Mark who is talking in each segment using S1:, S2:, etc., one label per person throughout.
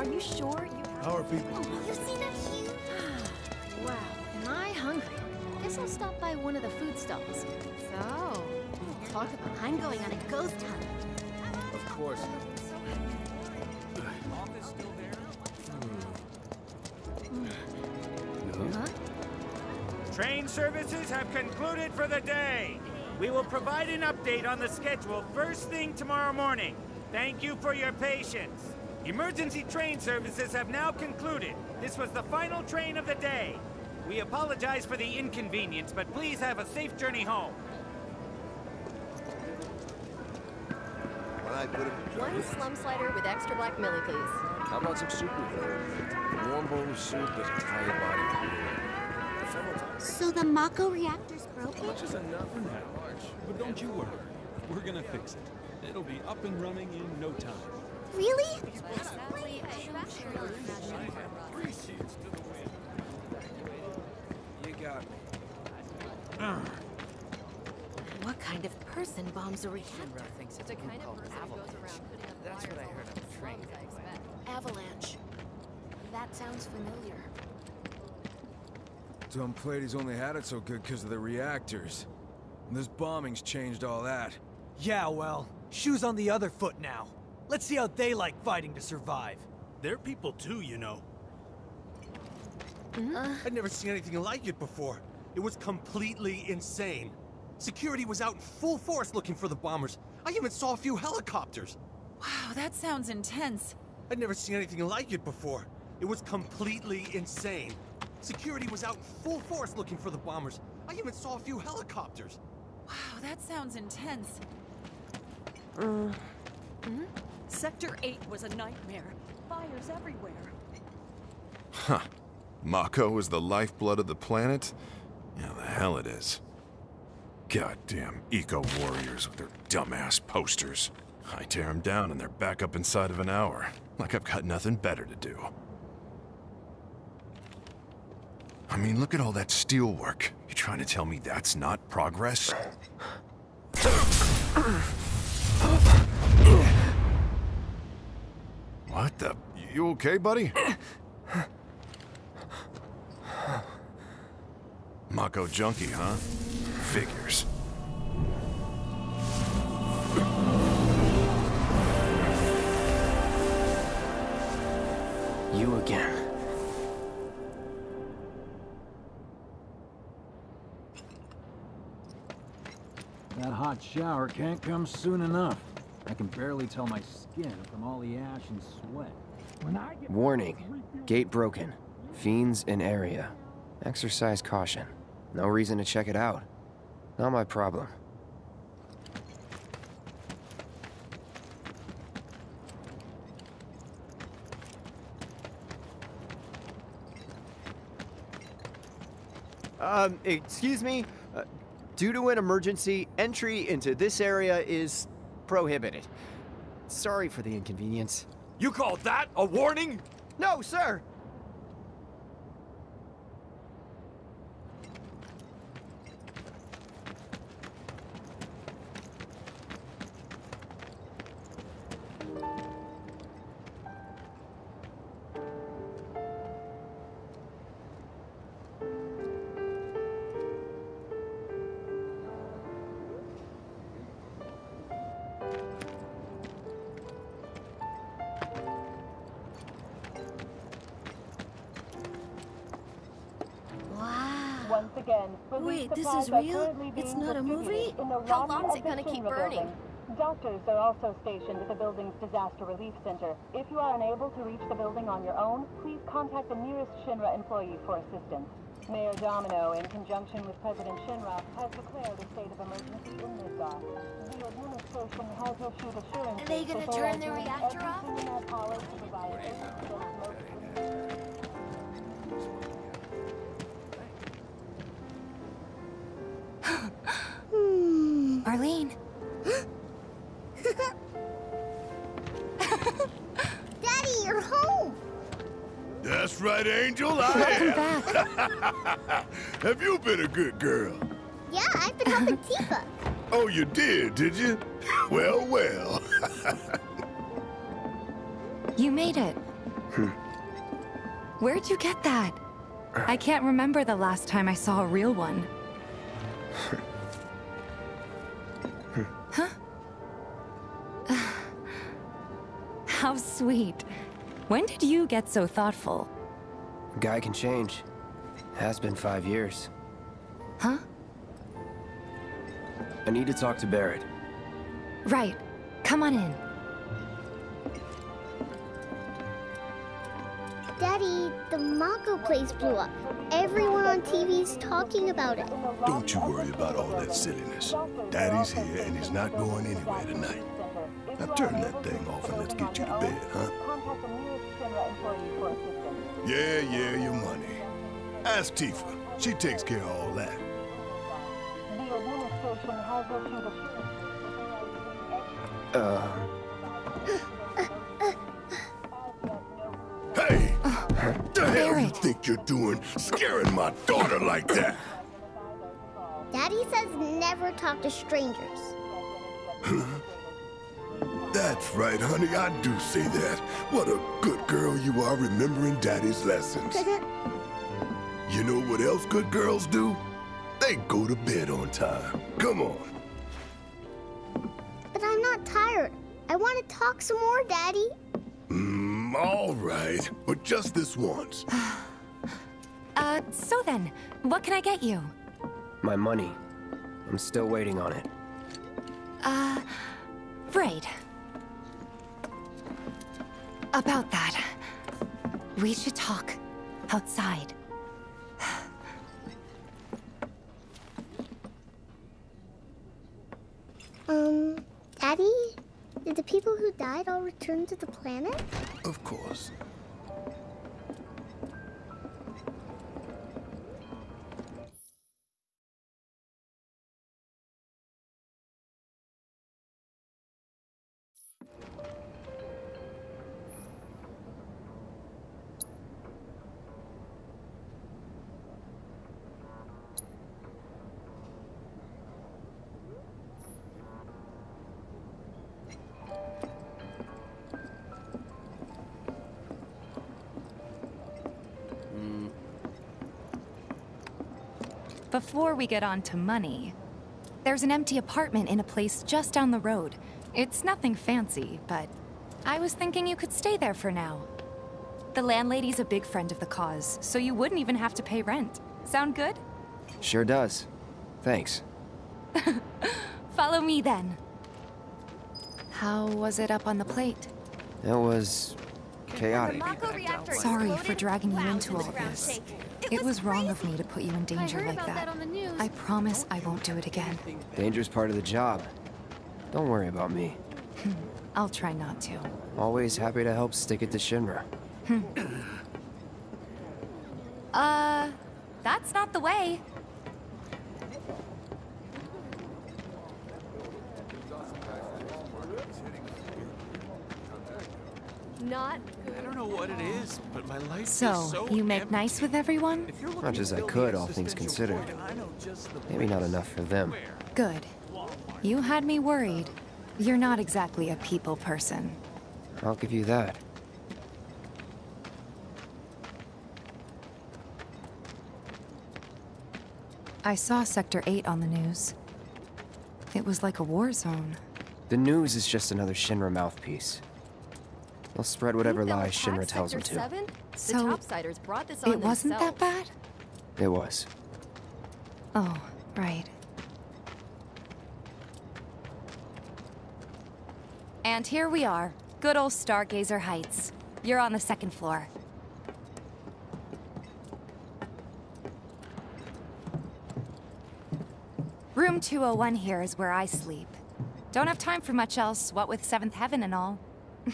S1: Are you sure you...
S2: How are people?
S3: Oh, you see that huge...
S1: wow, am I hungry? Guess I'll stop by one of the food stalls. So, talk about...
S3: I'm going on a ghost hunt.
S2: Of course. Hmm.
S1: Huh?
S4: Train services have concluded for the day. We will provide an update on the schedule first thing tomorrow morning. Thank you for your patience. Emergency train services have now concluded. This was the final train of the day. We apologize for the inconvenience, but please have a safe journey home.
S2: When I put it
S1: One slum slider with extra black millie, please.
S5: How about some soup with A warm bowl of soup with a tired body.
S3: So the Mako reactor's broken?
S5: Much is enough for now.
S6: But don't you worry. We're gonna fix it. It'll be up and running in no time.
S3: Really?
S5: You got me.
S1: What kind of person bombs a reactor?
S7: Thinks it's a
S1: kind of person who goes
S7: Avalanche.
S1: around putting up
S7: That's what I
S1: all
S7: heard
S1: over
S7: on
S1: the
S7: the train.
S1: roads, I expect.
S8: Avalanche. That sounds familiar.
S2: Dumb Platy's only had it so good because of the reactors. And this bombing's changed all that.
S9: Yeah, well, shoes on the other foot now. Let's see how they like fighting to survive.
S10: They're people too, you know. Mm-hmm.
S11: I'd never seen anything like it before. It was completely insane. Security was out in full force looking for the bombers. I even saw a few helicopters.
S8: Wow, that sounds intense.
S11: I'd never seen anything like it before. It was completely insane. Security was out in full force looking for the bombers. I even saw a few helicopters.
S8: Wow, that sounds intense. Mm.
S12: Sector 8 was a nightmare. Fires everywhere.
S13: Huh. Mako is the lifeblood of the planet? Yeah, the hell it is. Goddamn eco-warriors with their dumbass posters. I tear them down and they're back up inside of an hour. Like I've got nothing better to do. I mean, look at all that steel work. You trying to tell me that's not progress? What the? You okay, buddy? Mako junkie, huh? Figures.
S7: You again.
S14: That hot shower can't come soon enough. I can barely tell my skin from all the ash and sweat. When I get
S7: Warning. Gate broken. Fiends in area. Exercise caution. No reason to check it out. Not my problem.
S15: Um, excuse me? Uh, due to an emergency, entry into this area is prohibited. Sorry for the inconvenience.
S11: You call that a warning?
S15: No, sir!
S16: Once again,
S1: Wait, this is real? It's not a movie?
S16: In the
S1: How long is it gonna keep burning?
S16: building. Doctors are also stationed at the building's disaster relief center. If you are unable to reach the building on your own, please contact the nearest Shinra employee for assistance. Mayor Domino, in conjunction with President Shinra, has declared a state of emergency in Midgar. The administration has issued assurances
S3: Are they gonna turn the reactor off?
S17: That's right, Angel. I am. Have you been a good girl?
S3: Yeah, I've been helping Tifa.
S17: Oh, you did, did you? Well, well.
S8: You made it.
S18: Where'd you get that? I can't remember the last time I saw a real one. huh? How sweet. When did you get so thoughtful?
S7: Guy can change. Has been five years.
S18: Huh?
S7: I need to talk to Barret.
S18: Right. Come on in.
S3: Daddy, the Mako place blew up. Everyone on TV's talking about it.
S17: Don't you worry about all that silliness. Daddy's here and he's not going anywhere tonight. Now turn that thing off and let's get you to bed, huh? Yeah, yeah, your money. Ask Tifa. She takes care of all that.
S7: Uh,
S17: Hey! What the hell you think you're doing scaring my daughter like that?
S3: Daddy says never talk to strangers.
S17: That's right, honey. I do say that. What a good girl you are remembering Daddy's lessons. you know what else good girls do? They go to bed on time. Come on.
S3: But I'm not tired. I want to talk some more, Daddy.
S17: Mm, all right. But just this once.
S18: Uh, so then, what can I get you?
S7: my money. I'm still waiting on it.
S18: Uh, right. About that. We should talk. Outside.
S3: Um, Daddy? Did the people who died all return to the planet?
S17: Of course.
S18: Before we get on to money, there's an empty apartment in a place just down the road. It's nothing fancy, but I was thinking you could stay there for now. The landlady's a big friend of the cause, so you wouldn't even have to pay rent. Sound good?
S7: Sure does. Thanks.
S18: Follow me then. How was it up on the plate?
S7: It was chaotic.
S18: Sorry for dragging you into all this. It was wrong of me to put you in danger like that. I promise I won't do it again.
S7: Danger's part of the job. Don't worry about me.
S18: I'll try not to.
S7: Always happy to help stick it to Shinra.
S18: Uh, that's not the way.
S12: Not
S11: I don't know what it is, but my life
S18: So,
S11: is so
S18: you make
S11: empty.
S18: nice with everyone?
S7: As Much as I could, all things considered. Maybe not enough for them.
S18: Good. You had me worried. You're not exactly a people person.
S7: I'll give you that.
S18: I saw Sector 8 on the news. It was like a war zone.
S7: The news is just another Shinra mouthpiece. They'll spread whatever lies Shinra tells them to.
S12: Seven?
S18: So,
S12: the brought this on
S18: It wasn't that bad?
S7: It was.
S18: Oh, right. And here we are. Good old Stargazer Heights. You're on the second floor. Room 201 here is where I sleep. Don't have time for much else, what with Seventh Heaven and all.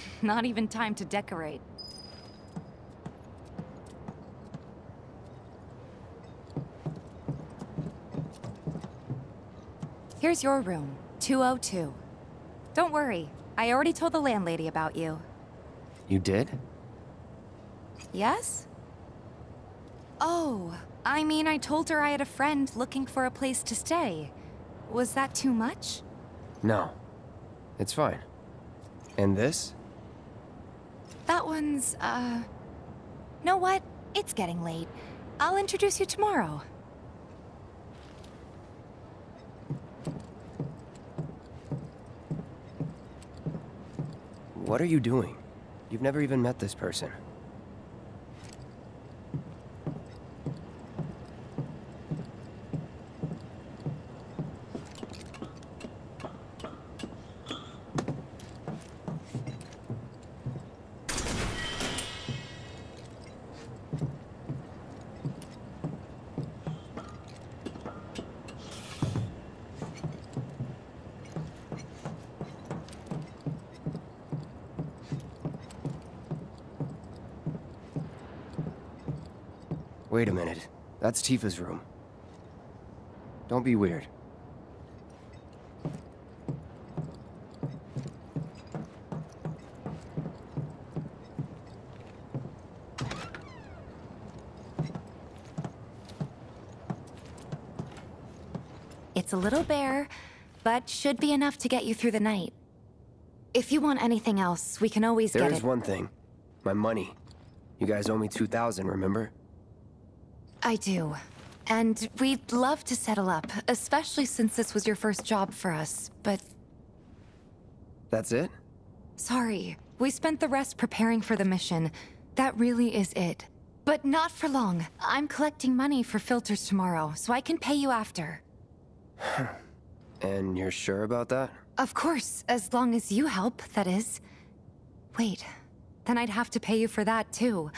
S18: Not even time to decorate. Here's your room, 202. Don't worry, I already told the landlady about you.
S7: You did?
S18: Yes? Oh, I mean, I told her I had a friend looking for a place to stay. Was that too much?
S7: No. It's fine. And this?
S18: That one's, uh... Know what? It's getting late. I'll introduce you tomorrow.
S7: What are you doing? You've never even met this person. Wait a minute. That's Tifa's room. Don't be weird.
S18: It's a little bare, but should be enough to get you through the night. If you want anything else, we can always
S7: There
S18: get
S7: is
S18: it.
S7: one thing. My money. You guys owe me 2,000, remember?
S18: I do. And we'd love to settle up, especially since this was your first job for us, but
S7: That's it?
S18: sorry. We spent the rest preparing for the mission. That really is it. But not for long. I'm collecting money for filters tomorrow, so I can pay you after.
S7: And you're sure about that?
S18: Of course, as long as you help, that is. Wait, then I'd have to pay you for that too.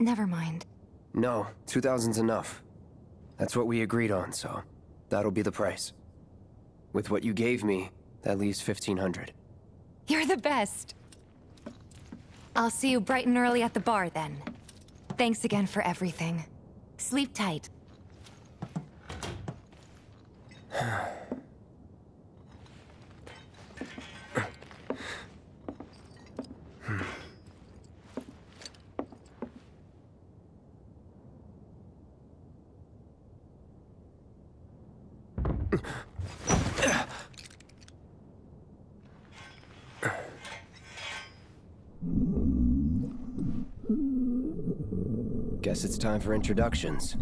S18: Never mind.
S7: No, 2,000's enough. That's what we agreed on, so that'll be the price. With what you gave me, that leaves 1,500.
S18: You're the best. I'll see you bright and early at the bar then. Thanks again for everything. Sleep tight.
S7: Guess it's time for introductions.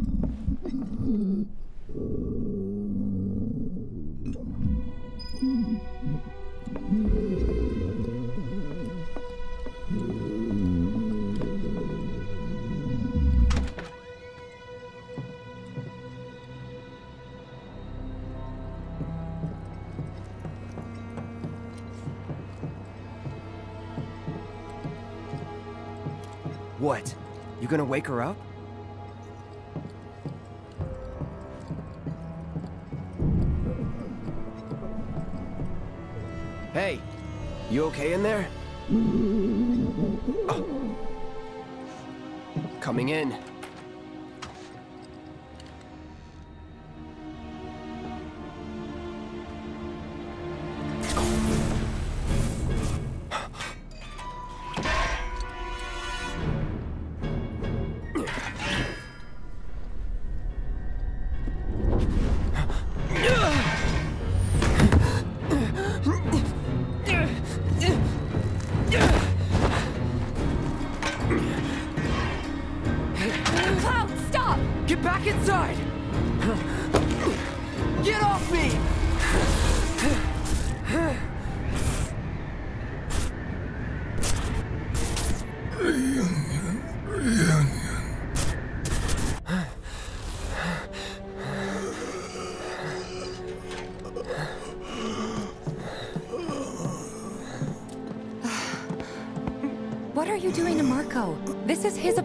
S7: Gonna wake her up? Hey, you okay in there? Oh. Coming in.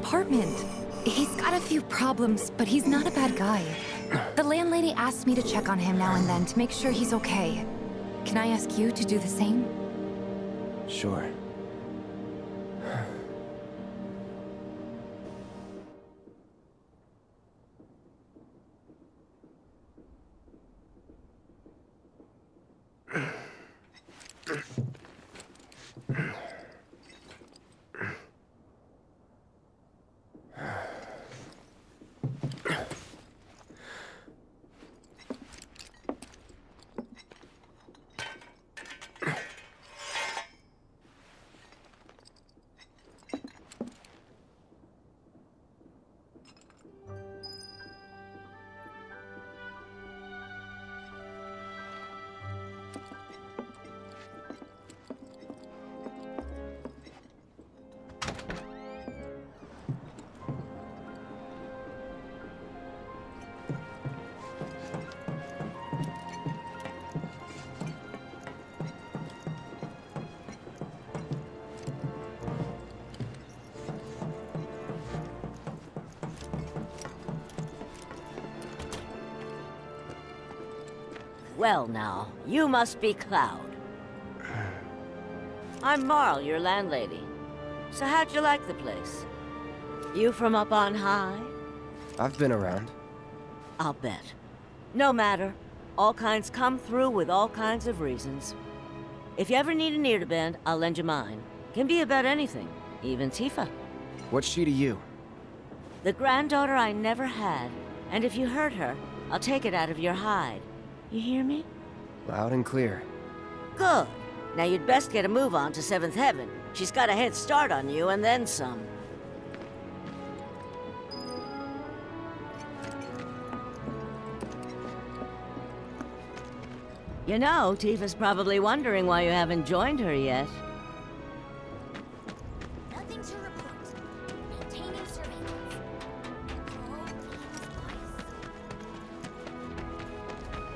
S18: Apartment. He's got a few problems, but he's not a bad guy. The landlady asked me to check on him now and then to make sure he's okay. Can I ask you to do the same?
S7: Sure.
S19: Well now, you must be Cloud. I'm Marl, your landlady. So how'd you like the place? You from up on high?
S7: I've been around.
S19: I'll bet. No matter. All kinds come through with all kinds of reasons. If you ever need an ear to bend, I'll lend you mine. Can be about anything, even Tifa.
S7: What's she to you?
S19: The granddaughter I never had, and if you hurt her, I'll take it out of your hide. You hear me?
S7: Loud and clear.
S19: Good. Now you'd best get a move on to Seventh Heaven. She's got a head start on you, and then some. You know, Tifa's probably wondering why you haven't joined her yet.
S20: Nothing to report. Maintaining surveillance.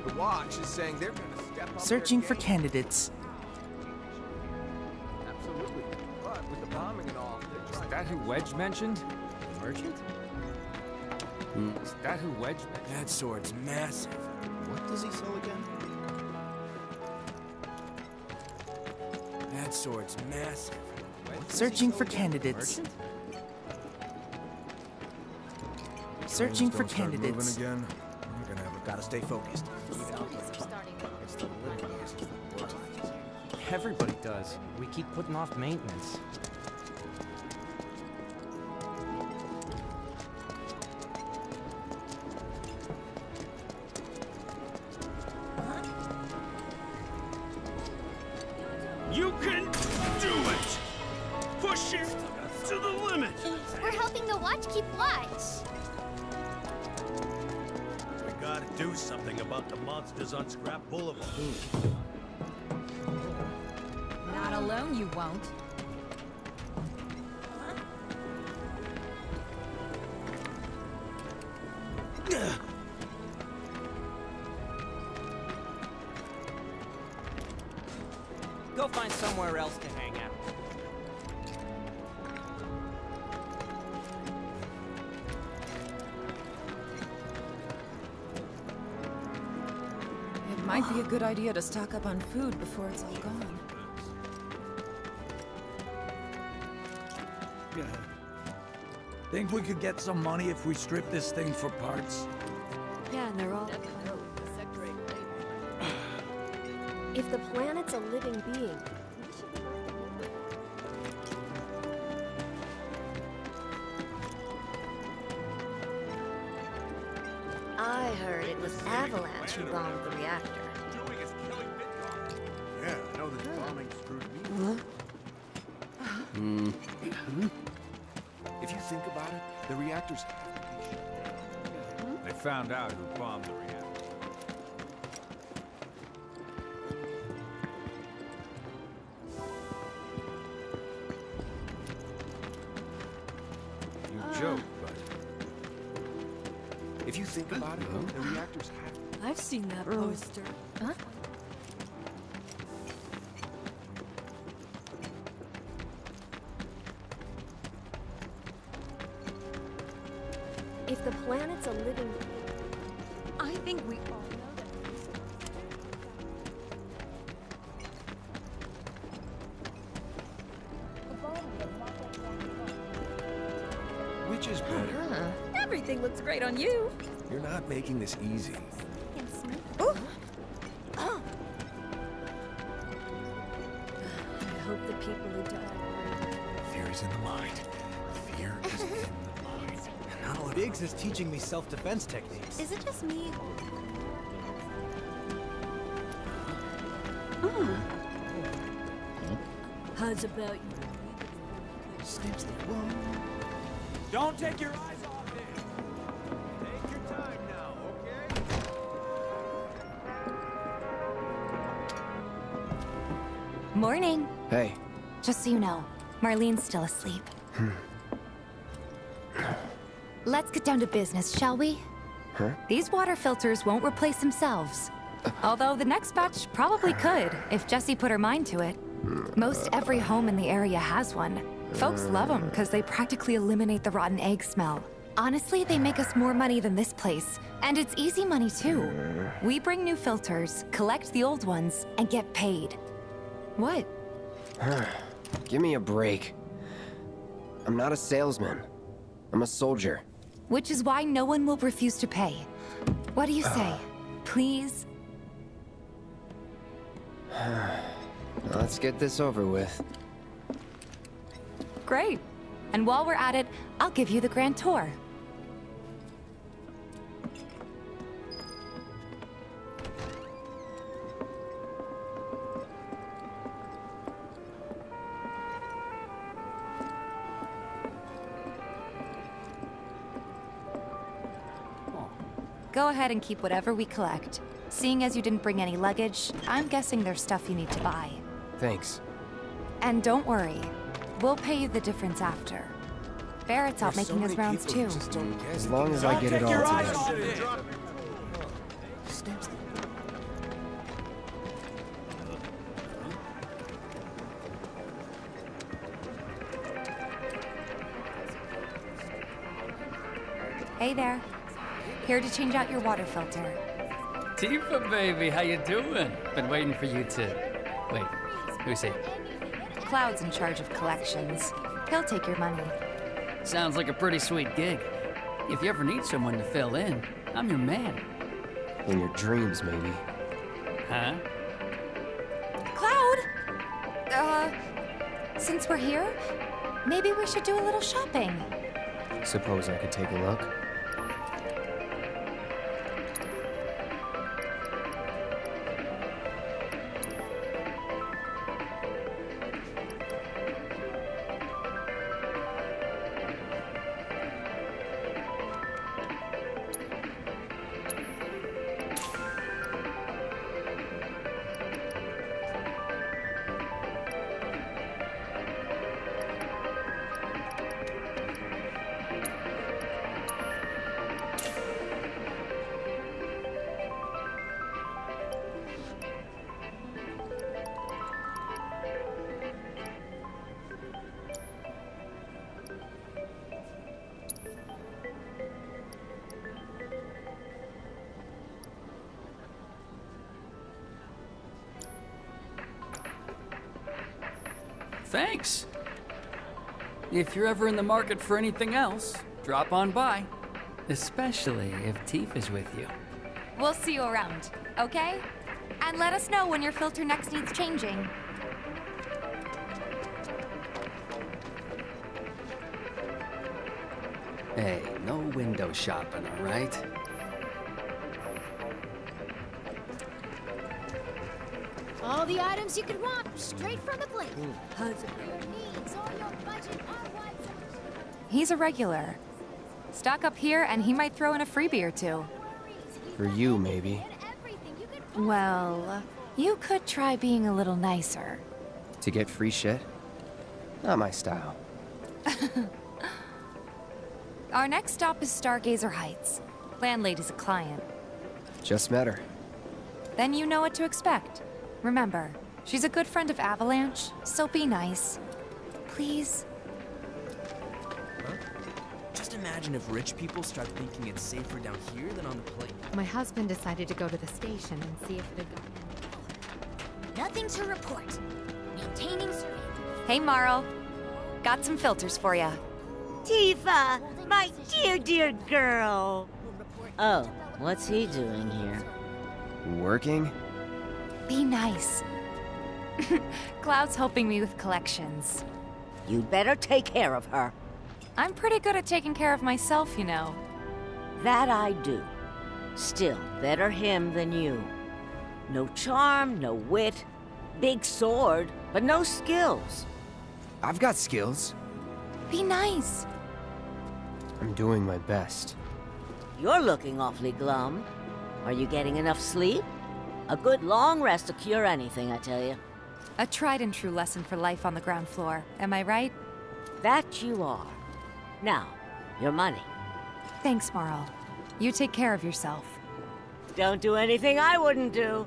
S21: The Watch is saying they're gonna step up
S22: Searching for candidates.
S21: Absolutely. But with the bombing and all, hmm.
S23: Is that who Wedge mentioned? The merchant? Is that who Wedge
S13: That sword's massive.
S24: What does he sell again?
S13: That sword's massive.
S22: Searching for candidates. Searching for
S13: don't
S22: candidates.
S13: again. We're gonna have a
S24: Gotta stay focused.
S11: Everybody does. We keep putting off maintenance.
S8: Idea to stock up on food before it's all gone. Yeah.
S25: Think we could get some money if we strip this thing for parts?
S16: Yeah, and they're all.
S1: If the planet's a living being,
S26: I heard it was Avalanche who bombed the reactor.
S21: Screwed.
S7: Hmm.
S21: If you think about it, the reactors have to be shut down.
S23: They found out who bombed the reactor. You joke, but
S21: If you think about it, the reactors have
S16: I've seen that poster.
S1: If the planet's a living thing,
S16: I think we all know that.
S21: Which is better?
S27: Huh.
S16: Everything looks great on you.
S21: You're not making this easy.
S4: Teaching me self-defense techniques.
S27: Is it just me? Hmm. Ah.
S16: How's about you?
S24: Snips the one.
S4: Don't take your eyes off it. Take your time now, okay?
S18: Morning.
S7: Hey.
S18: Just so you know, Marlene's still asleep. Down to business, shall we?
S7: Huh?
S18: These water filters won't replace themselves. Uh. Although the next batch probably could, if Jessie put her mind to it. Most every home in the area has one. Folks love them because they practically eliminate the rotten egg smell. Honestly, they make us more money than this place. And it's easy money, too. Uh. We bring new filters, collect the old ones, and get paid. What?
S7: Give me a break. I'm not a salesman. I'm a soldier.
S18: Which is why no one will refuse to pay. What do you ah. say? Please?
S7: Let's get this over with.
S18: Great. And while we're at it, I'll give you the grand tour. Go ahead and keep whatever we collect. Seeing as you didn't bring any luggage, I'm guessing there's stuff you need to buy.
S7: Thanks.
S18: And don't worry, we'll pay you the difference after. Barret's out
S7: There's so
S18: making his rounds too.
S7: just don't get As long as I get it all together.
S18: Hey there. Here to change out your water filter.
S23: Tifa, baby, how you doing? Been waiting for you to... Wait, who's he?
S18: Cloud's in charge of collections. He'll take your money.
S23: Sounds like a pretty sweet gig. If you ever need someone to fill in, I'm your man.
S7: In your dreams, maybe.
S23: Huh?
S18: Cloud! Uh, since we're here, maybe we should do a little shopping.
S7: Suppose I could take a look.
S23: Thanks. If you're ever in the market for anything else, drop on by. Especially if Tifa is with you.
S18: We'll see you around, okay? And let us know when your filter next needs changing.
S23: Hey, no window shopping, all right?
S1: The items you could want, straight from the plate. Hmm. Hugs needs, all your budget, our
S18: He's a regular. Stock up here and he might throw in a freebie or two.
S7: For you, maybe.
S18: Well, you could try being a little nicer.
S7: To get free shit? Not my style.
S18: Our next stop is Stargazer Heights. Landlady's a client.
S7: Just met her.
S18: Then you know what to expect. Remember, she's a good friend of Avalanche, so be nice. Please?
S21: Just imagine if rich people start thinking it's safer down here than on the plate.
S1: My husband decided to go to the station and see if it had gotten
S20: Nothing to report. Maintaining surveillance.
S18: Hey, Marl. Got some filters for ya.
S19: Tifa, my dear, dear girl. Oh, what's he doing here?
S7: Working?
S18: Be nice. Cloud's helping me with collections.
S19: You'd better take care of her.
S18: I'm pretty good at taking care of myself, you know.
S19: That I do. Still, better him than you. No charm, no wit. Big sword, but no skills.
S7: I've got skills.
S18: Be nice.
S7: I'm doing my best.
S19: You're looking awfully glum. Are you getting enough sleep? A good long rest to cure anything, I tell you.
S18: A tried and true lesson for life on the ground floor, am I right?
S19: That you are. Now, your money.
S18: Thanks, Marl. You take care of yourself.
S19: Don't do anything I wouldn't do.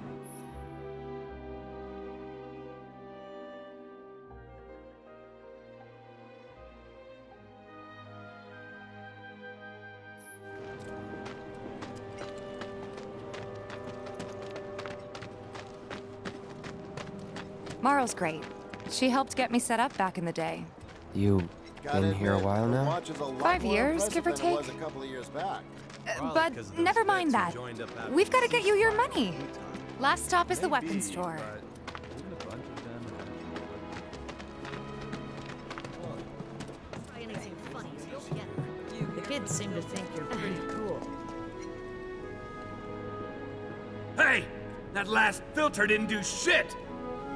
S18: Marl's great. She helped get me set up back in the day.
S7: You been here a while now?
S18: Five years, give or take. Uh, but never mind that. We've got to get you your money. Last stop is the weapons store.
S28: anything funny, you'll get it. The kids seem to think you're pretty cool.
S10: Hey! That last filter didn't do shit!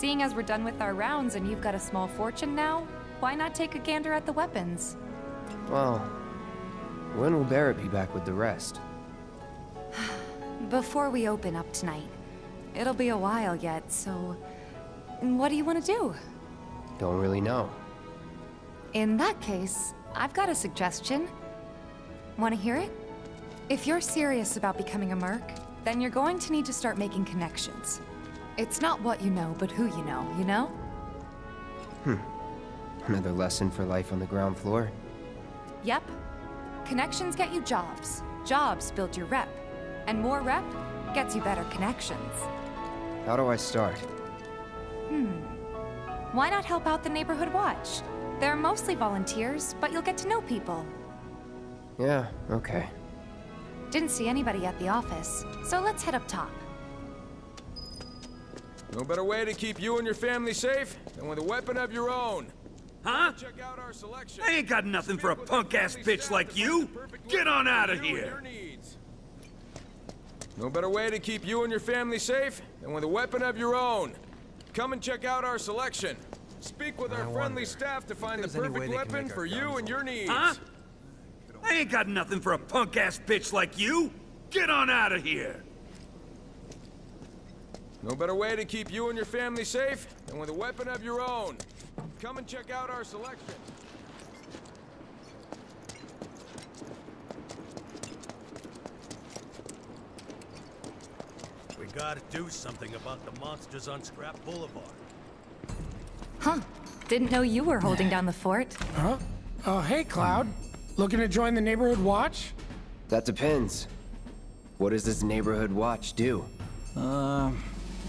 S18: Seeing as we're done with our rounds and you've got a small fortune now, why not take a gander at the weapons?
S7: Well, when will Barret be back with the rest?
S18: Before we open up tonight. It'll be a while yet, so... What do you want to do?
S7: Don't really know.
S18: In that case, I've got a suggestion. Want to hear it? If you're serious about becoming a merc, then you're going to need to start making connections. It's not what you know, but who you know, you know?
S7: Hmm. Another lesson for life on the ground floor?
S18: Yep. Connections get you jobs. Jobs build your rep. And more rep gets you better connections.
S7: How do I start?
S18: Hmm. Why not help out the Neighborhood Watch? They're mostly volunteers, but you'll get to know people.
S7: Yeah, okay.
S18: Didn't see anybody at the office, so let's head up top.
S2: No better way to keep you and your family safe than with a weapon of your own.
S10: Huh?
S2: Check out our selection.
S10: I ain't got nothing for a punk-ass bitch like you! Get on out of here!
S2: No better way to keep you and your family safe than with a weapon of your own. Come and check out our selection. Speak with our friendly staff to find the perfect weapon for you and your needs.
S10: Huh? I ain't got nothing for a punk-ass bitch like you! Get on out of here!
S2: No better way to keep you and your family safe than with a weapon of your own. Come and check out our selection.
S11: We gotta do something about the monsters on Scrap Boulevard.
S18: Huh. Didn't know you were holding down the fort.
S29: Huh? Oh, hey, Cloud. Looking to join the Neighborhood Watch?
S7: That depends. What does this neighborhood watch do?
S14: Uh,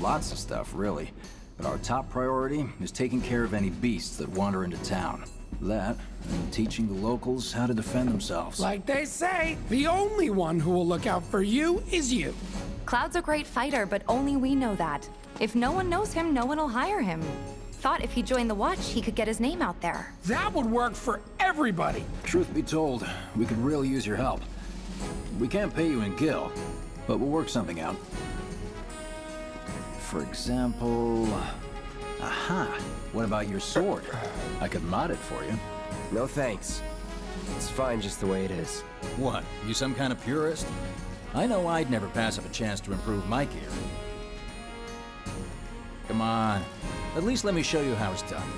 S14: lots of stuff, really. But our top priority is taking care of any beasts that wander into town. That, and teaching the locals how to defend themselves.
S29: Like they say, the only one who will look out for you is you.
S18: Cloud's a great fighter, but only we know that. If no one knows him, no one will hire him. Thought if he joined the Watch, he could get his name out there.
S29: That would work for everybody.
S14: Truth be told, we could really use your help. We can't pay you in Gil, but we'll work something out. For example... Aha! What about your sword? I could mod it for you.
S7: No thanks. It's fine just the way it is.
S14: What? You some kind of purist? I know I'd never pass up a chance to improve my gear. Come on. At least let me show you how it's done.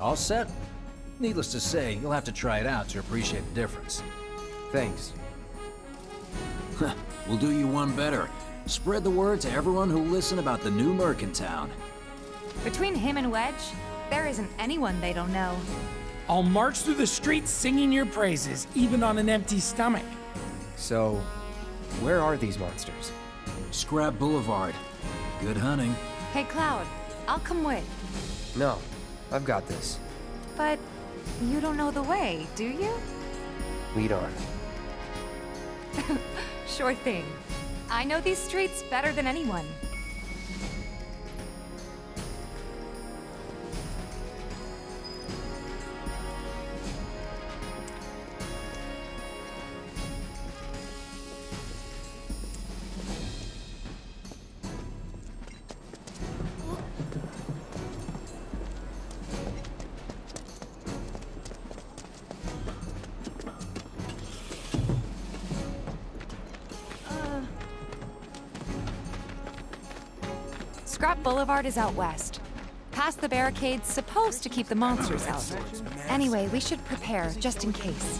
S14: All set? Needless to say, you'll have to try it out to appreciate the difference.
S7: Thanks.
S14: we'll do you one better. Spread the word to everyone who'll listen about the new merc in town.
S18: Between him and Wedge, there isn't anyone they don't know.
S29: I'll march through the streets singing your praises, even on an empty stomach.
S7: So, where are these monsters?
S14: Scrap Boulevard. Good hunting.
S18: Hey, Cloud, I'll come with.
S7: No, I've got this.
S18: But you don't know the way, do you?
S7: Lead on.
S18: sure thing. I know these streets better than anyone. Boulevard is out west. Past the barricades, supposed to keep the monsters out. Anyway, we should prepare, just in case.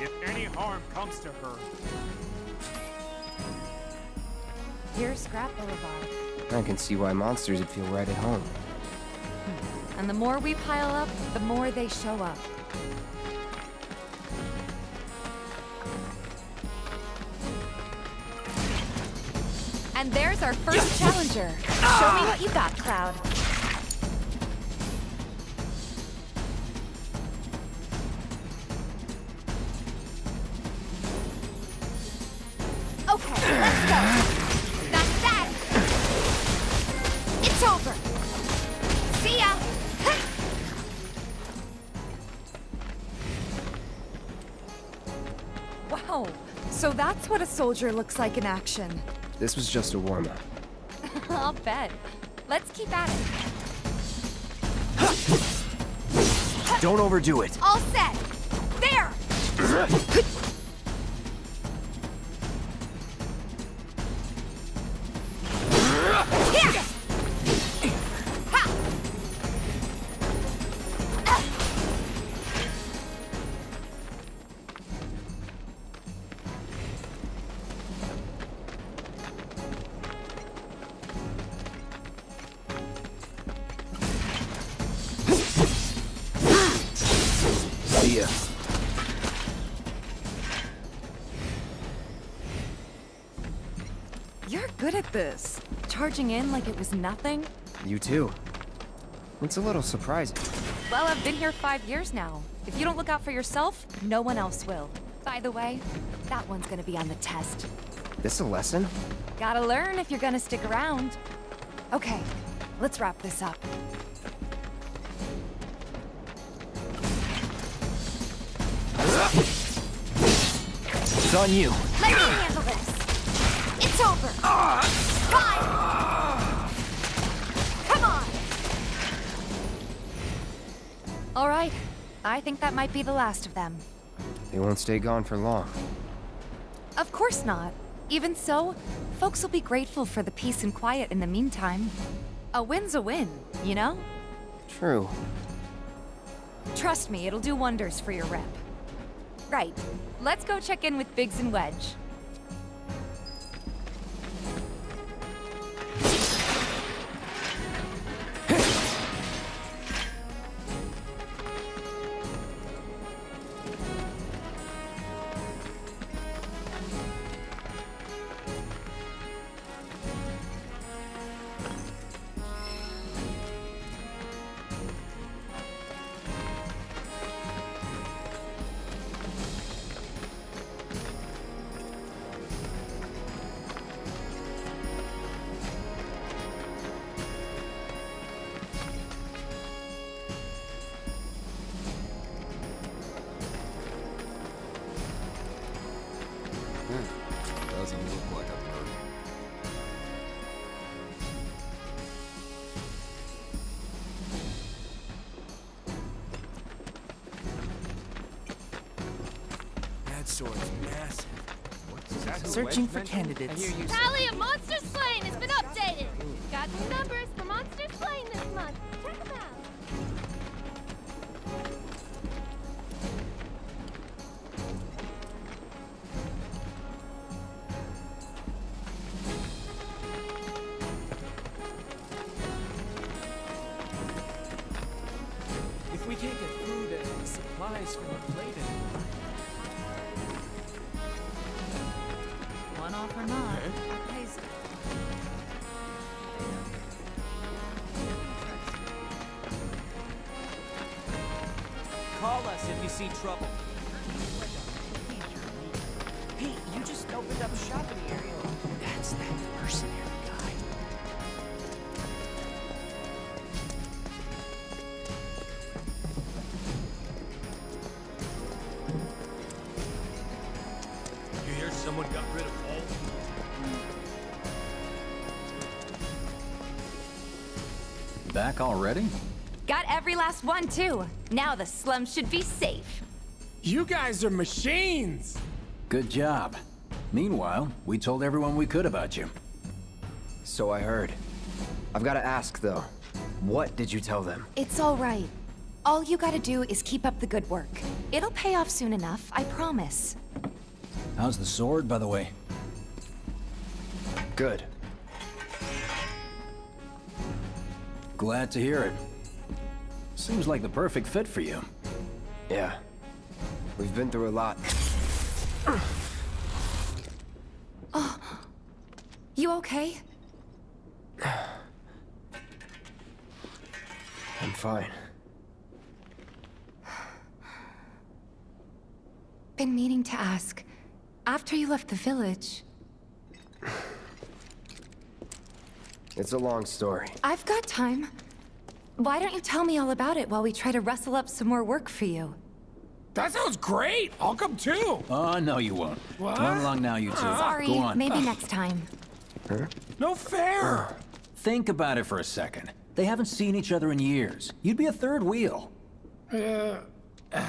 S10: If any harm comes to her.
S18: Here's Scrap Boulevard.
S7: I can see why monsters would feel right at home. Hmm.
S18: And the more we pile up, the more they show up. And there's our first challenger. Show me what you got, Cloud. Okay, let's go. That's that. It's over. See ya. Wow, so that's what a soldier looks like in action.
S7: This was just a warm-up.
S18: I'll bet. Let's keep at it.
S7: Don't overdo it.
S18: All set. There. Charging in like it was nothing.
S7: You too. It's a little surprising.
S18: Well, I've been here five years now. If you don't look out for yourself, no one else will. By the way, that one's gonna be on the test.
S7: This a lesson?
S18: Gotta learn if you're gonna stick around. Okay, let's wrap this up.
S7: It's on you.
S18: Let me handle this. It's over. Fine. Come All right. I think that might be the last of them.
S7: They won't stay gone for long.
S18: Of course not. Even so, folks will be grateful for the peace and quiet in the meantime. A win's a win, you know?
S7: True.
S18: Trust me, it'll do wonders for your rep. Right. Let's go check in with Biggs and Wedge.
S22: Searching for candidates.
S1: Of monsters
S21: opened up shop in the area. That's that mercenary guy.
S11: You hear someone got rid of all
S14: Back already?
S18: Got every last one, too. Now the slums should be safe.
S29: You guys are machines!
S14: Good job. Meanwhile, we told everyone we could about you.
S7: So I heard. I've got to ask, though. What did you tell them?
S18: It's all right. All you gotta do is keep up the good work. It'll pay off soon enough, I promise.
S14: How's the sword, by the way?
S7: Good.
S14: Glad to hear it. Seems like the perfect fit for you.
S7: Yeah. We've been through a lot.
S18: You okay?
S7: I'm fine.
S18: Been meaning to ask. After you left the village,
S7: It's a long story.
S18: I've got time. Why don't you tell me all about it while we try to rustle up some more work for you?
S29: That sounds great! I'll come too!
S14: Oh, no you won't.
S29: What?
S14: Run along now, you two.
S18: Sorry,
S14: Go on.
S18: maybe next time.
S29: No fair!
S14: Think about it for a second. They haven't seen each other in years. You'd be a third wheel.
S29: Uh,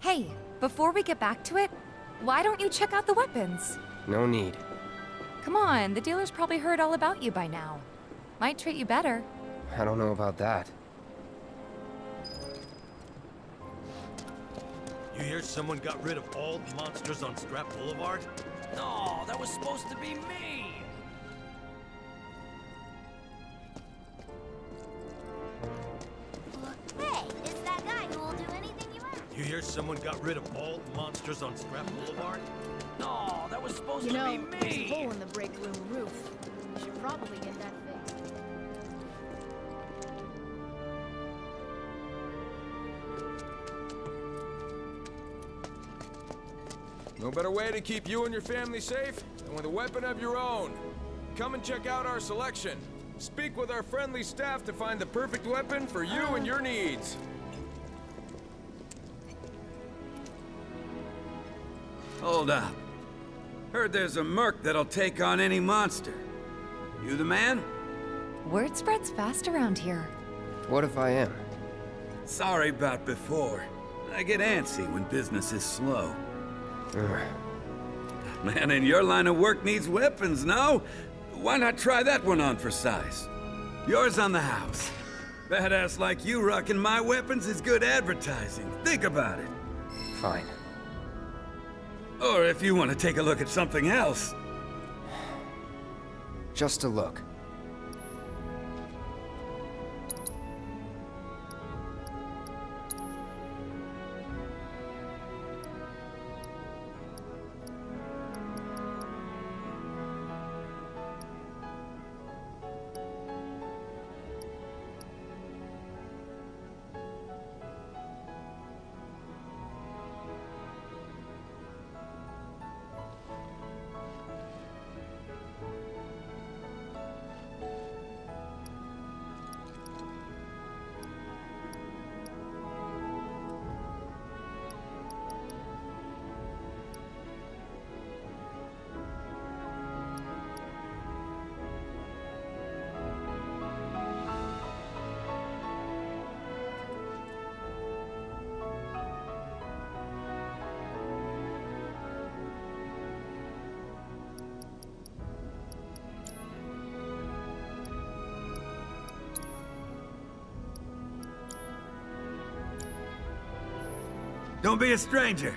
S18: Hey, before we get back to it, why don't you check out the weapons?
S7: No need.
S18: Come on, the dealer's probably heard all about you by now. Might treat you better.
S7: I don't know about that.
S11: You hear someone got rid of all the monsters on Scrap Boulevard?
S30: No, that was supposed to be me.
S3: Hey, it's that guy who will do anything you ask.
S11: You hear someone got rid of all the monsters on Scrap Boulevard?
S30: No, that was supposed
S1: You
S30: to
S1: know,
S30: be
S1: there's a
S30: me.
S1: hole in the break room roof. We should probably get that
S2: No better way to keep you and your family safe than with a weapon of your own. Come and check out our selection. Speak with our friendly staff to find the perfect weapon for you and your needs.
S25: Hold up. Heard there's a merc that'll take on any monster. You the man?
S18: Word spreads fast around here.
S7: What if I am?
S25: Sorry about before. I get antsy when business is slow. Man in your line of work needs weapons, no? Why not try that one on for size? Yours on the house. Badass like you rocking my weapons is good advertising. Think about it.
S7: Fine.
S25: Or if you want to take a look at something else.
S7: Just a look.
S25: Don't be a stranger.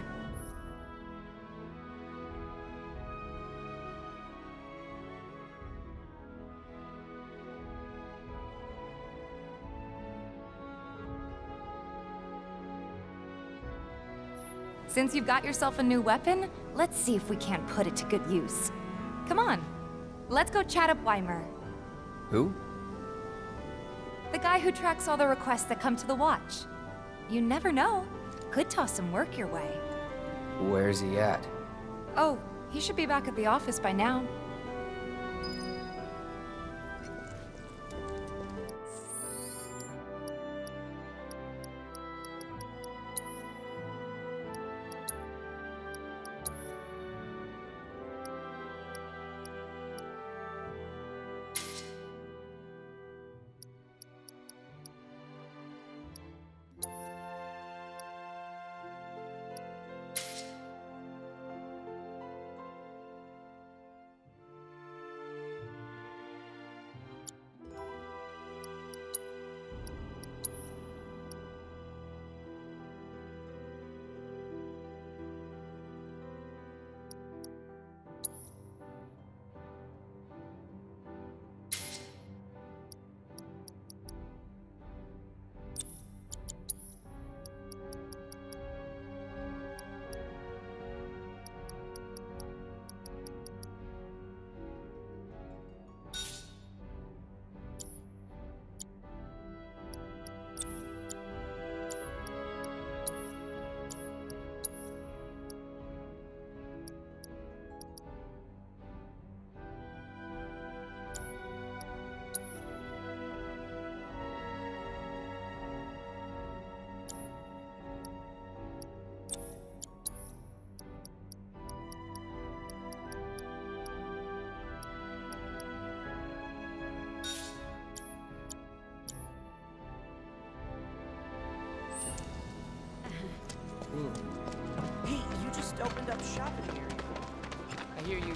S18: Since you've got yourself a new weapon, let's see if we can't put it to good use. Come on, let's go chat up Wymer.
S7: Who?
S18: The guy who tracks all the requests that come to the watch. You never know. Could toss some work your way.
S7: Where's he at?
S18: Oh, he should be back at the office by now.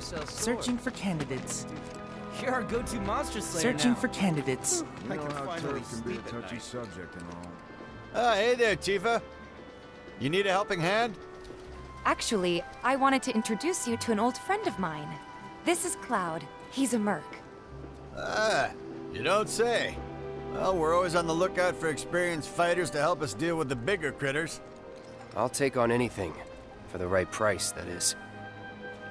S22: Searching for candidates.
S21: You're our go-to monster slayer
S22: Searching
S21: now.
S22: for candidates.
S2: You
S21: I
S2: know
S21: can
S2: how
S21: finally
S2: can be a touchy subject and all.
S31: Ah, hey there, Tifa. You need a helping hand?
S18: Actually, I wanted to introduce you to an old friend of mine. This is Cloud. He's a merc.
S31: Ah, you don't say. Well, we're always on the lookout for experienced fighters to help us deal with the bigger critters.
S7: I'll take on anything. For the right price, that is.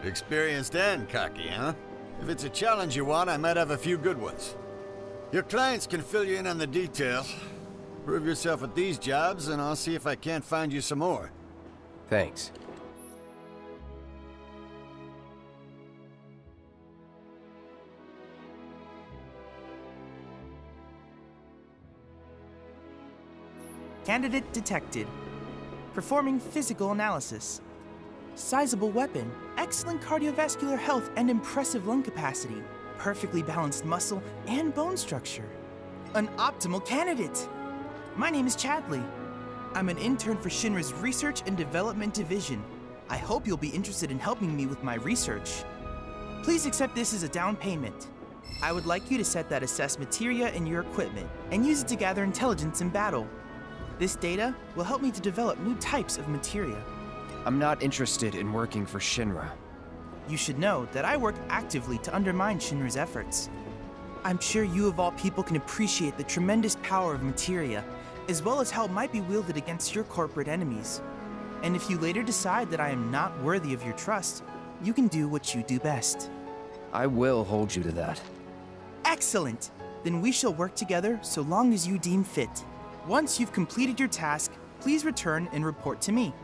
S31: Experienced and cocky, huh? If it's a challenge you want, I might have a few good ones. Your clients can fill you in on the details. Prove yourself at these jobs, and I'll see if I can't find you some more.
S7: Thanks.
S22: Candidate detected. Performing physical analysis. Sizable weapon, excellent cardiovascular health and impressive lung capacity, perfectly balanced muscle and bone structure. An optimal candidate! My name is Chadley. I'm an intern for Shinra's Research and Development Division. I hope you'll be interested in helping me with my research. Please accept this as a down payment. I would like you to set that assess materia in your equipment and use it to gather intelligence in battle. This data will help me to develop new types of materia.
S7: I'm not interested in working for Shinra.
S22: You should know that I work actively to undermine Shinra's efforts. I'm sure you of all people can appreciate the tremendous power of materia, as well as how it might be wielded against your corporate enemies. And if you later decide that I am not worthy of your trust, you can do what you do best.
S7: I will hold you to that.
S22: Excellent! Then we shall work together so long as you deem fit. Once you've completed your task, please return and report to me.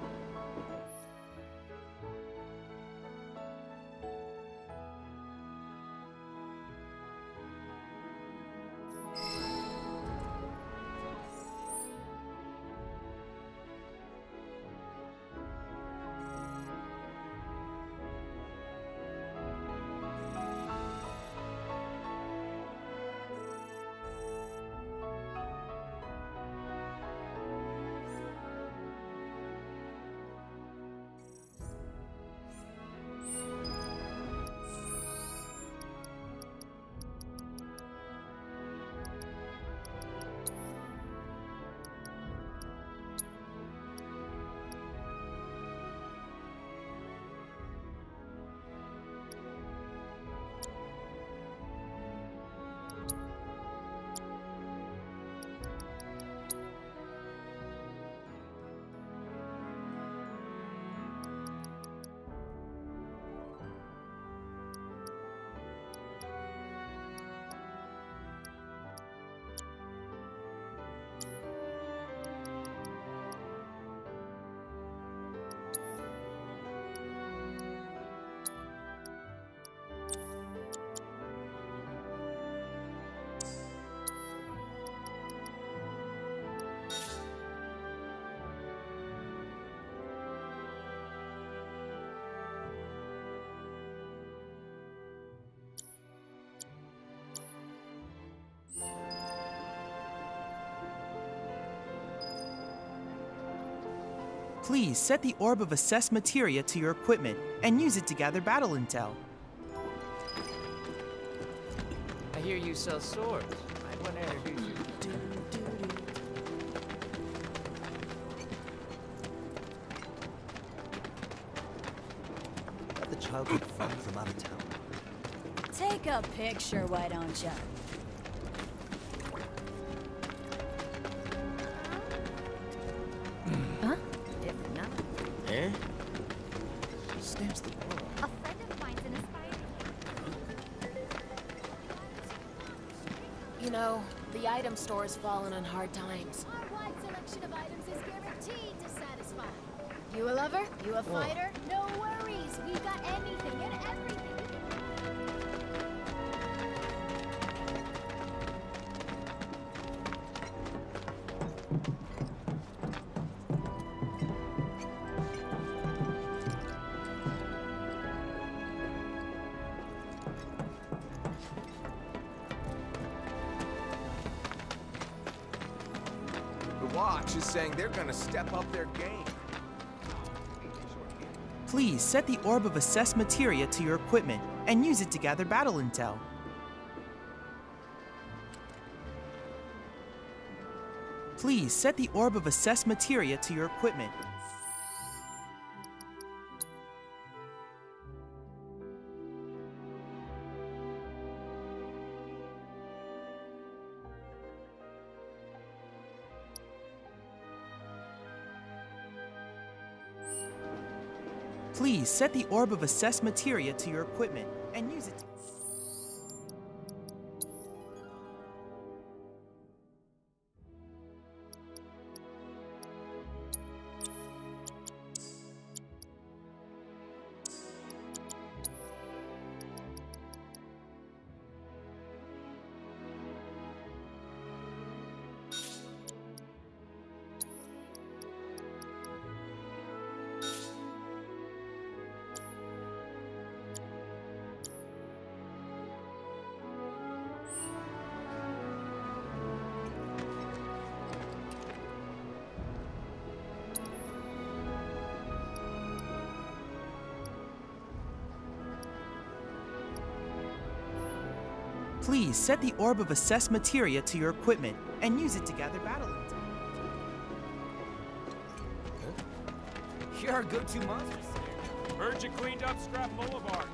S22: Please set the Orb of Assess Materia to your equipment and use it to gather battle intel.
S12: I hear you sell swords. I want to introduce you.
S21: Let the child get fun from out of town.
S32: Take a picture, why don't you?
S1: Store has fallen on hard times.
S24: Our wide selection of items is guaranteed to satisfy. You a lover? You a fighter?
S33: Saying they're gonna step up their game.
S22: Please set the Orb of Assess Materia to your equipment and use it to gather battle intel. Please set the Orb of Assess Materia to your equipment. Set the Orb of Assess Materia to your equipment and use it. Please set the Orb of Assess Materia to your equipment and use it to gather battle intel.
S12: You're our go-to monster.
S4: Heard you cleaned up Scrap Boulevard.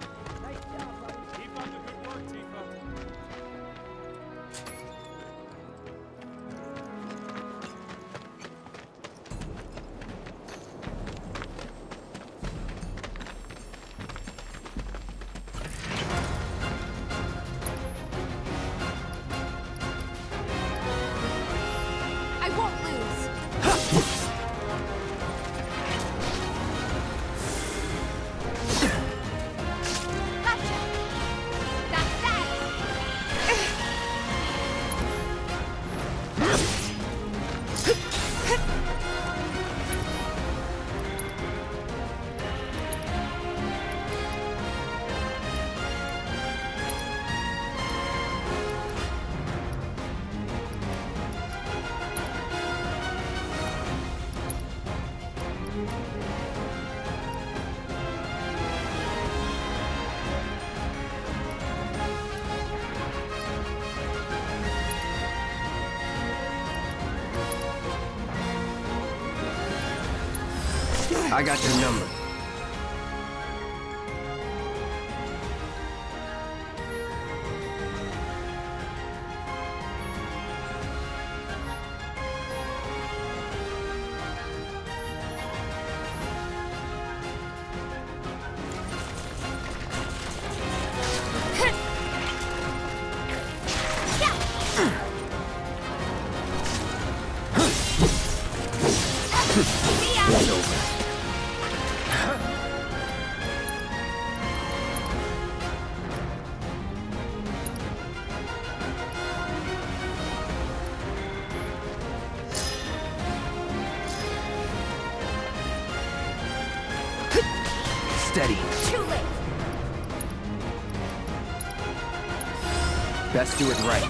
S7: Best do it right.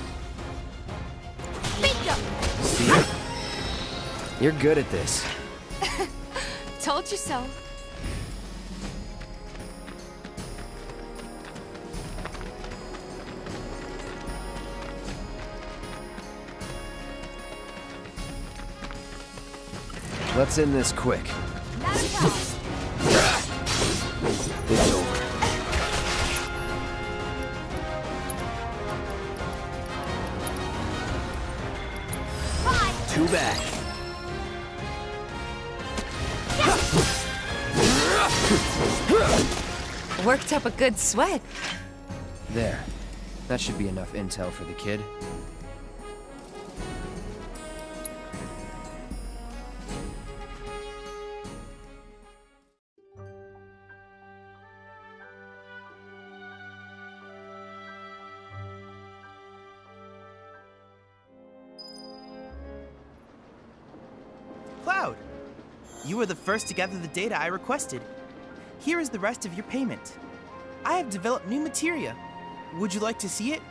S7: See? You're good at this.
S18: Told you so.
S7: Let's end this quick.
S18: Up a good sweat.
S7: There. That should be enough intel for the kid.
S22: Cloud! You were the first to gather the data I requested. Here is the rest of your payment. I have developed new materia. Would you like to see it?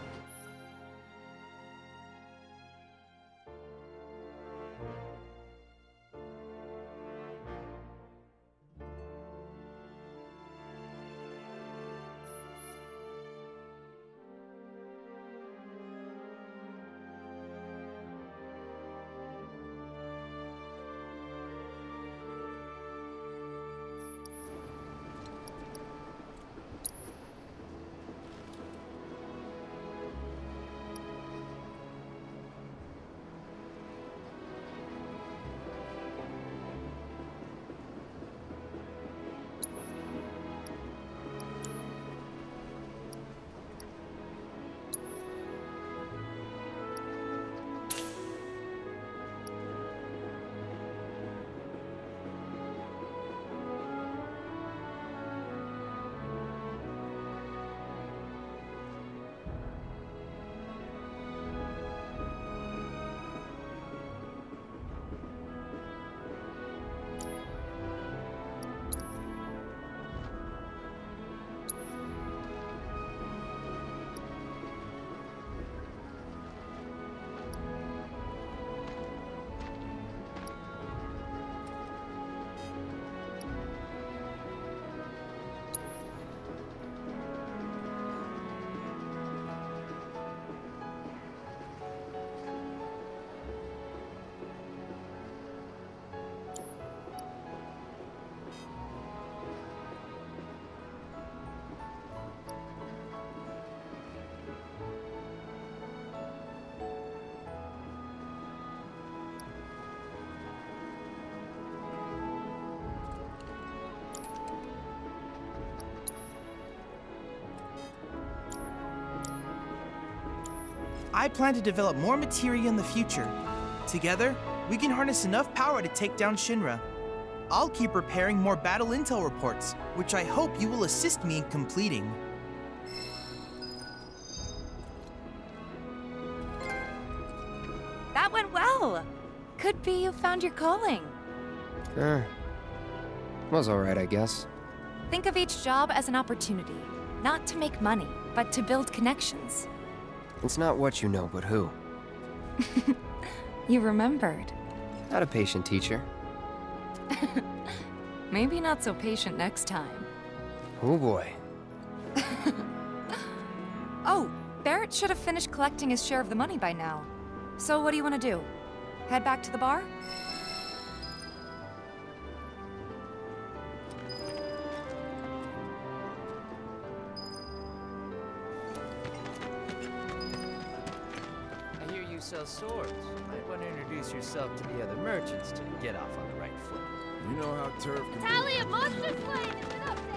S22: I plan to develop more materia in the future. Together, we can harness enough power to take down Shinra. I'll keep preparing more battle intel reports, which I hope you will assist me in completing.
S18: That went well. Could be you found your calling.
S7: Eh. Was alright, I guess.
S18: Think of each job as an opportunity, not to make money, but to build connections.
S7: It's not what you know, but who.
S18: You remembered.
S7: Not a patient teacher.
S18: Maybe not so patient next time.
S7: Oh boy.
S18: Oh, Barret should have finished collecting his share of the money by now. So what do you want to do? Head back to the bar?
S21: I hear you. Might want to introduce yourself to the other merchants to get off on the right foot.
S2: You know how turf can
S3: Tally of monster slain has been updated.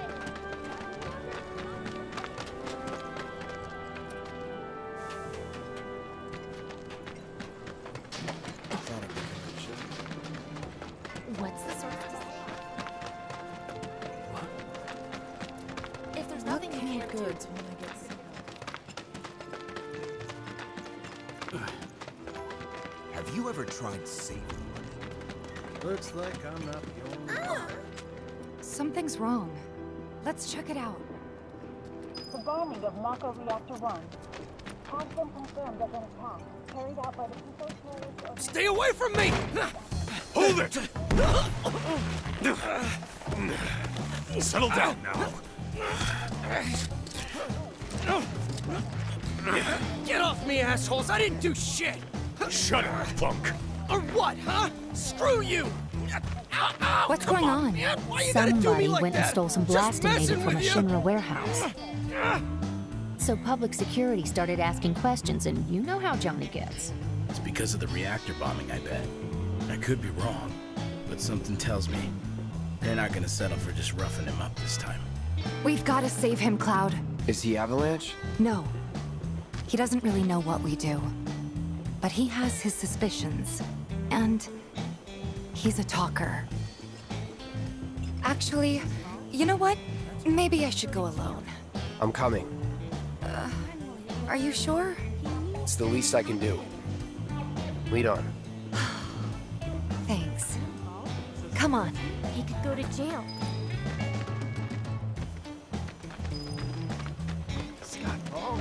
S5: Have you ever tried saving money?
S11: Looks like I'm not the only ah! one.
S18: Something's wrong. Let's check it out.
S34: The bombing of Mako Reactor 1 has been confirmed as an attack carried out by the people of...
S11: Stay away from me!
S5: Hold it! Settle down now.
S21: Get off me, assholes! I didn't do shit!
S5: Shut up, punk.
S21: Or what, huh? Screw you! Ow, ow,
S18: What's going on?
S21: man. Why you gotta do
S35: Somebody
S21: like
S35: went and stole some
S21: Just
S35: blasting
S21: messing
S35: from a
S21: you.
S35: Shinra warehouse. So public security started asking questions, and you know how Johnny gets.
S36: It's because of the reactor bombing, I bet. I could be wrong, but something tells me they're not gonna settle for just roughing him up this time.
S18: We've got to save him, Cloud.
S7: Is he Avalanche?
S18: No. He doesn't really know what we do. But he has his suspicions. And he's a talker. Actually, you know what? Maybe I should go alone.
S7: I'm coming.
S18: Uh, are you sure?
S7: It's the least I can do. Lead on.
S18: Thanks. Come on.
S1: He could go to jail.
S21: Scott Ball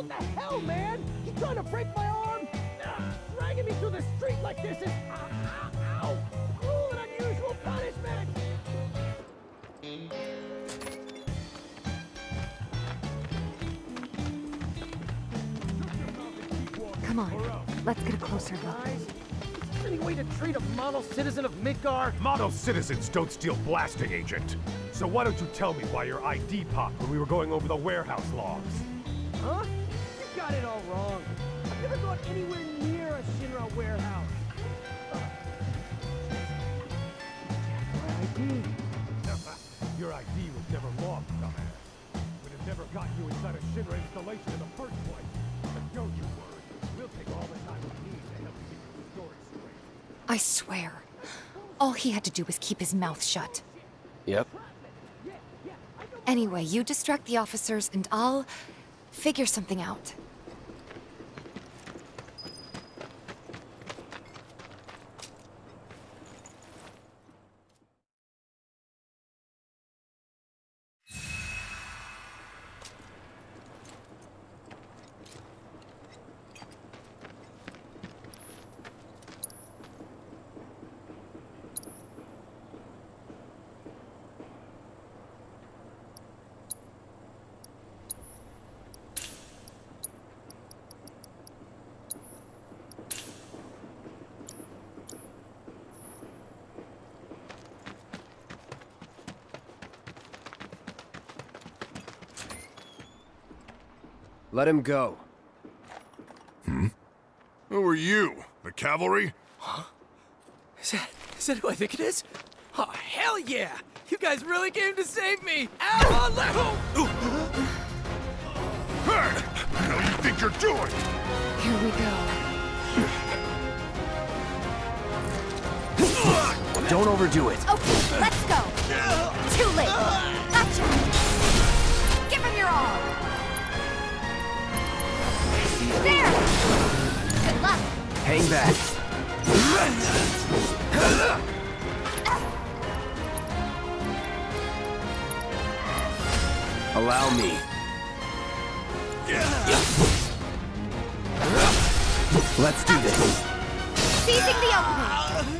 S21: What the hell,
S10: man? You trying to break my arm? Ah, Dragging me through the street like this is... Ow, ow, ow. Cruel and unusual punishment!
S18: Come on. Let's get a closer look.
S10: Is there any way to treat a model citizen of Midgar?
S5: Model citizens don't steal blasting agent. So why don't you tell me why your ID popped when we were going over the warehouse logs?
S10: Huh? You got it all wrong. I've never gone anywhere near a Shinra warehouse.
S5: My ID. your ID was never lost, dumbass. Would have never got you inside a Shinra installation in the first place. But don't you worry. We'll take all the time we need to help you get your story straight.
S18: I swear. All he had to do was keep his mouth shut.
S7: Yep.
S18: Anyway, you distract the officers and I'll figure something out.
S7: Let him go.
S5: Hmm? Who are you? The cavalry? Huh?
S21: Is that, is that who I think it is? Oh, hell yeah! You guys really came to save me! Ow, Alejo!
S5: Hey! What the hell you think you're doing?
S18: Here we go.
S7: Don't overdo it.
S18: Okay, let's go. Too late. There. Good luck.
S7: Hang back. Allow me. Let's do this.
S18: Seizing the opening.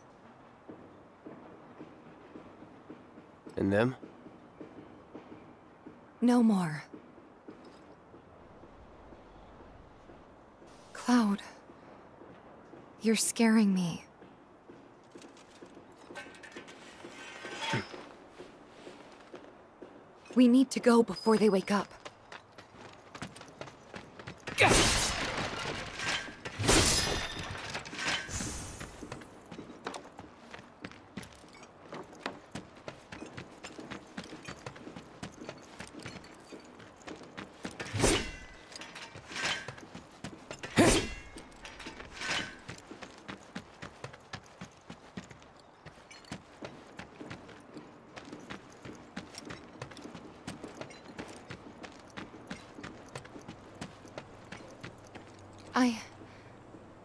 S7: And them?
S18: No more. Cloud. You're scaring me. We need to go before they wake up. I...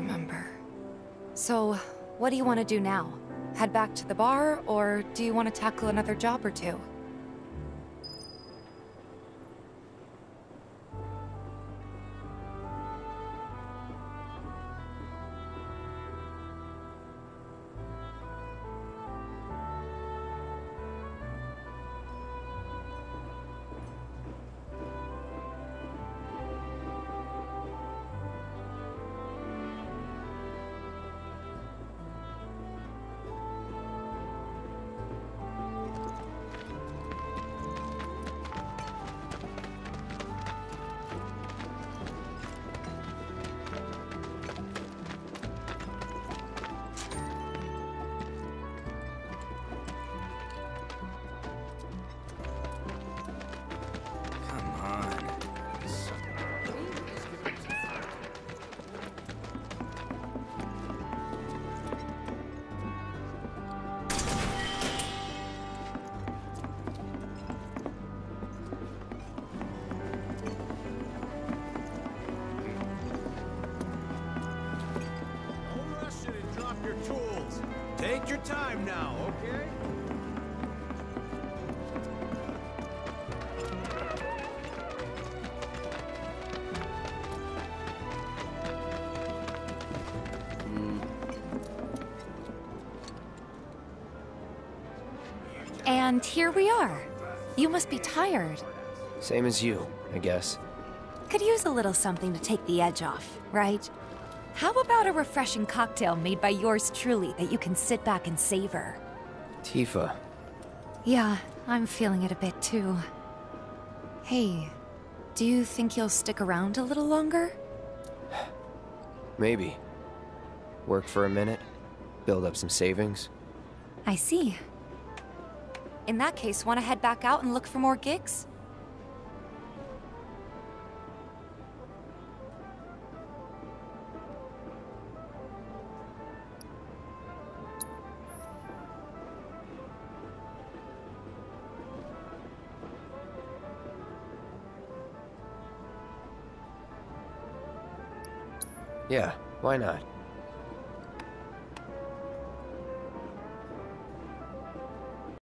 S18: Remember. So, what do you want to do now? Head back to the bar, or do you want to tackle another job or two? And here we are. You must be tired.
S7: Same as you, I guess.
S18: Could use a little something to take the edge off, right? How about a refreshing cocktail made by yours truly that you can sit back and savor?
S7: Tifa.
S18: Yeah, I'm feeling it a bit too. Hey, do you think you'll stick around a little longer?
S7: Maybe. Work for a minute, build up some savings.
S18: I see. In that case, want to head back out and look for more gigs?
S7: Yeah, why not?